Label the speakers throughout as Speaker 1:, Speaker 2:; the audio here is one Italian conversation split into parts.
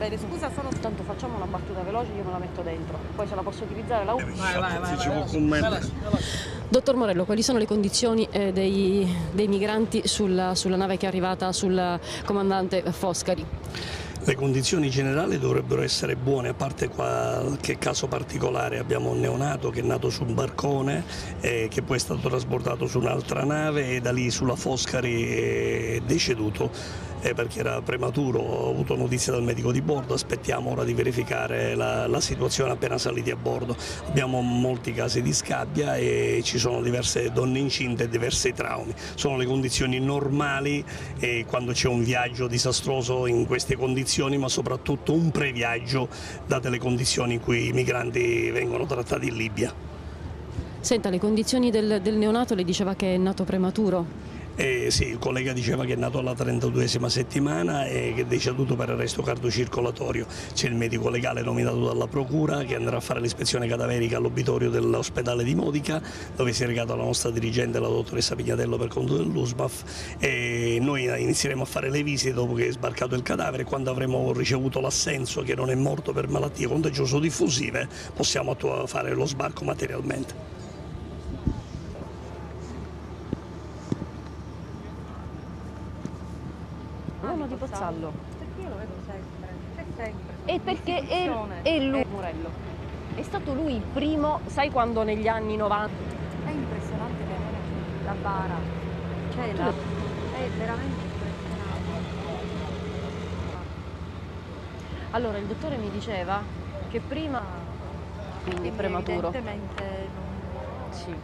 Speaker 1: bene, scusa, sono...
Speaker 2: Tanto facciamo una battuta veloce, io me la metto dentro. Poi se la posso utilizzare la
Speaker 3: Vai, vai, vai. vai,
Speaker 2: Dottor Morello, quali sono le condizioni eh, dei, dei, migranti sulla, sulla, nave che è arrivata sul comandante Foscari?
Speaker 4: Le condizioni generali dovrebbero essere buone, a parte qualche caso particolare. Abbiamo un neonato che è nato su un barcone, eh, che poi è stato trasportato su un'altra nave e da lì sulla Foscari è deceduto eh, perché era prematuro, ho avuto notizia dal medico di bordo, aspettiamo ora di verificare la, la situazione appena saliti a bordo. Abbiamo molti casi di scabbia e ci sono diverse donne incinte e diversi traumi. Sono le condizioni normali eh, quando c'è un viaggio disastroso in queste condizioni, ma soprattutto un previaggio date le condizioni in cui i migranti vengono trattati in Libia.
Speaker 2: Senta, le condizioni del, del neonato le diceva che è nato prematuro?
Speaker 4: Eh, sì, il collega diceva che è nato alla 32esima settimana e che è deceduto per arresto cardiocircolatorio. C'è il medico legale nominato dalla Procura che andrà a fare l'ispezione cadaverica all'obitorio dell'ospedale di Modica dove si è recato la nostra dirigente, la dottoressa Pignatello per conto dell'USMAF e noi inizieremo a fare le visite dopo che è sbarcato il cadavere quando avremo ricevuto l'assenso che non è morto per malattie contagiose o diffusive possiamo fare lo sbarco materialmente.
Speaker 2: Uno di Pozzallo.
Speaker 1: Perché io lo vedo sempre, c'è sempre.
Speaker 2: E perché è, è lui, Morello. È stato lui il primo, sai quando negli anni 90...
Speaker 1: È impressionante vedere la bara, cioè la... è veramente impressionante.
Speaker 2: Allora, il dottore mi diceva che prima... Quindi prematuro.
Speaker 1: Evidentemente non...
Speaker 2: Sì.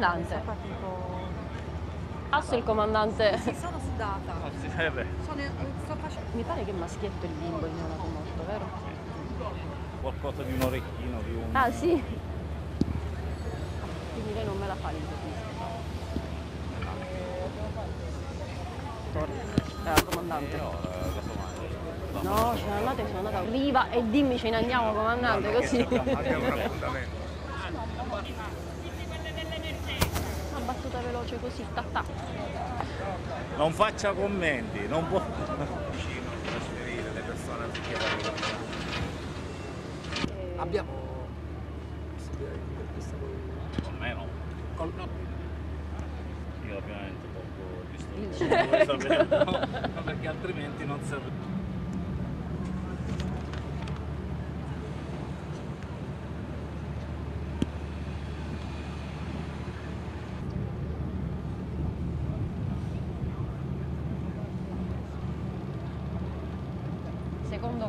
Speaker 2: Comandante. Passo il comandante.
Speaker 1: Sì, sono sudata.
Speaker 3: Eh
Speaker 1: sono, sto facendo...
Speaker 2: Mi pare che maschietto il bimbo il neonato morto, vero?
Speaker 3: Qualcosa di un orecchino, di un...
Speaker 2: Ah sì? Quindi lei non me la fa l'intervista. Eh, comandante. No, ce n'è andata e sono andata. Arriva e dimmi ce ne andiamo comandante, così.
Speaker 3: Abbiamo un appuntamento.
Speaker 2: Battuta veloce così, ta ta.
Speaker 3: Non faccia commenti, non può...
Speaker 5: Abbiamo con
Speaker 3: Con me no.
Speaker 5: Con... No.
Speaker 3: Io ovviamente poco disturbo, sapere, no, perché altrimenti non saprei.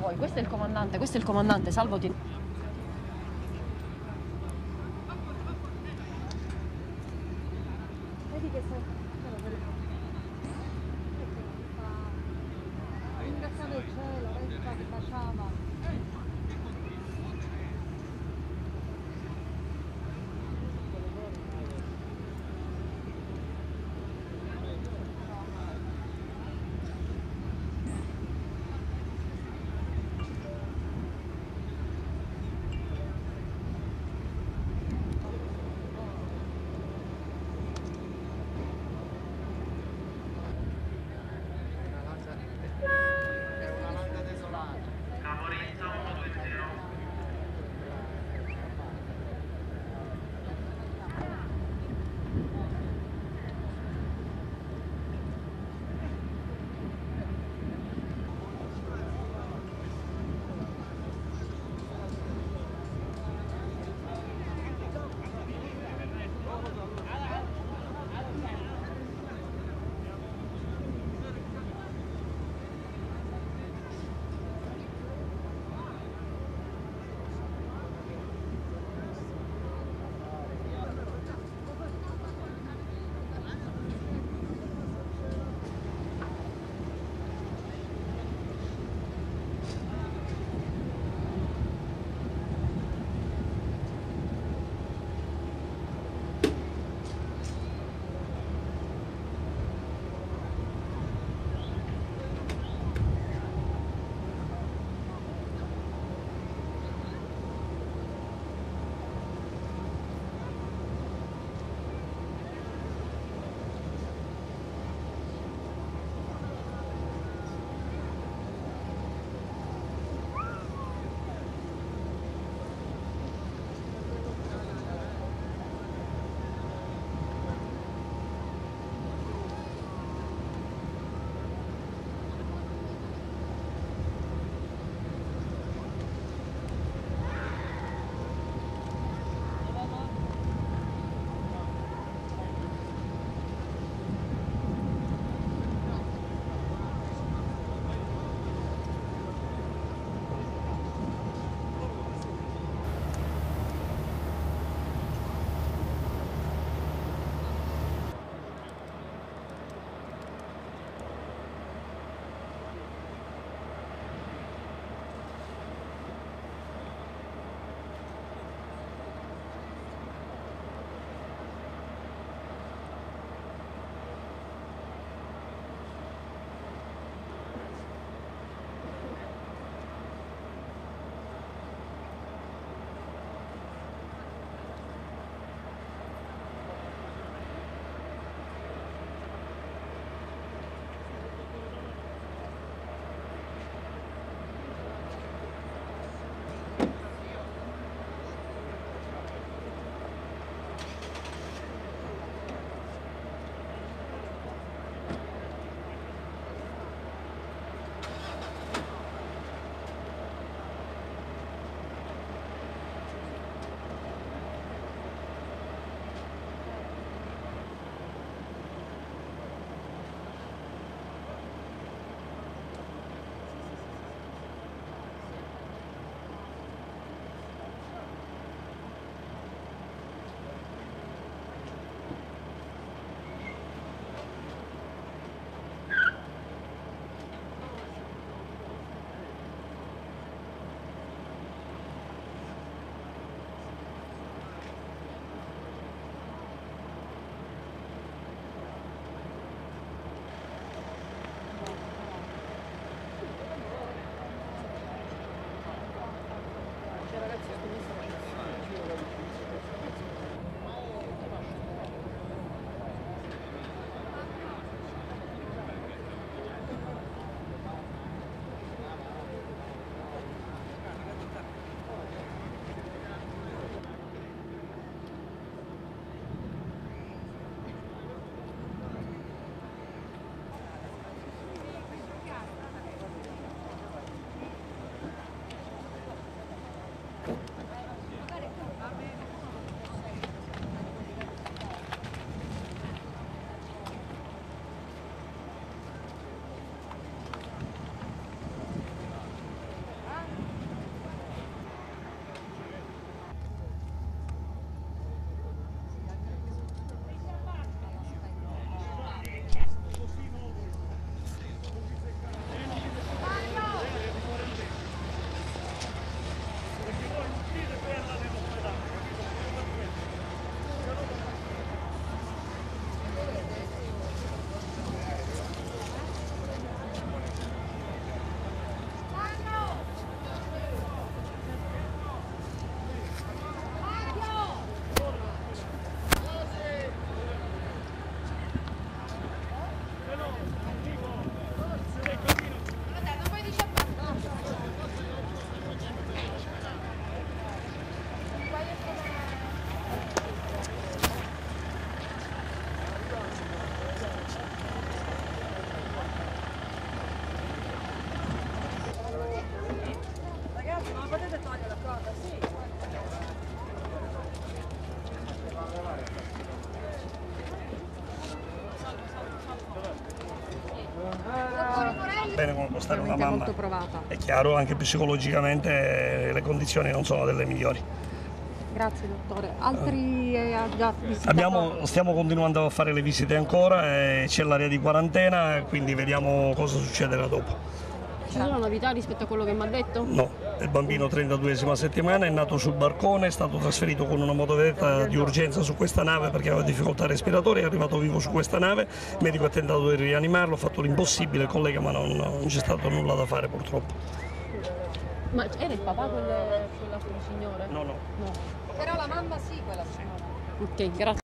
Speaker 2: Voi, questo è il comandante, questo è il comandante,
Speaker 1: che sei... Ringraziamo il cielo, resta che baciava.
Speaker 4: Bene come può stare una mamma.
Speaker 1: molto provata.
Speaker 4: È chiaro, anche psicologicamente eh, le condizioni non sono delle migliori.
Speaker 1: Grazie dottore. Altri eh, già visitato?
Speaker 4: Abbiamo- stiamo continuando a fare le visite ancora, e c'è l'area di quarantena, quindi vediamo cosa succederà dopo.
Speaker 2: Ci sono novità rispetto a quello che mi ha detto?
Speaker 4: No, il bambino 32esima settimana è nato sul barcone, è stato trasferito con una motovedetta di urgenza su questa nave perché aveva difficoltà respiratorie, è arrivato vivo su questa nave, il medico ha tentato di rianimarlo, ha fatto l'impossibile collega ma non, non c'è stato nulla da fare purtroppo.
Speaker 2: Ma era il papà quel- quell'altro signore?
Speaker 4: No, no.
Speaker 2: No.
Speaker 1: Però la mamma sì, quella signora.
Speaker 2: Ok, grazie.